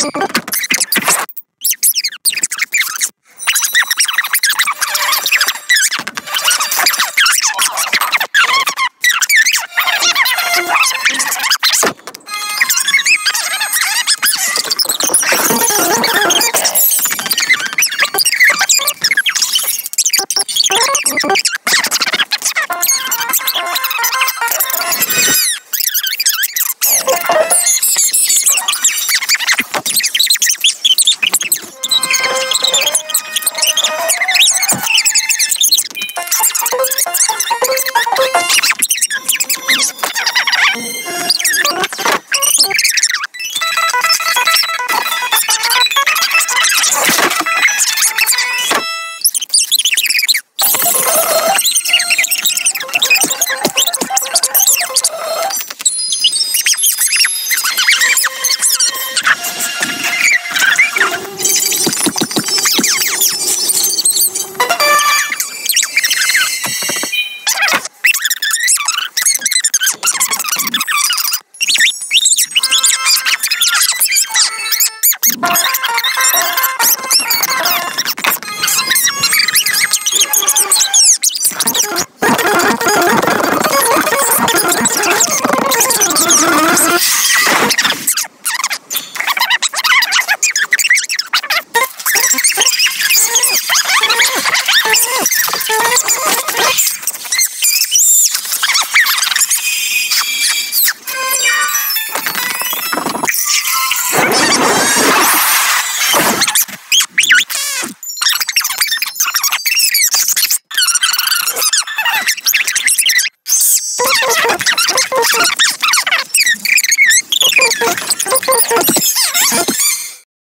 You. Oh, my God.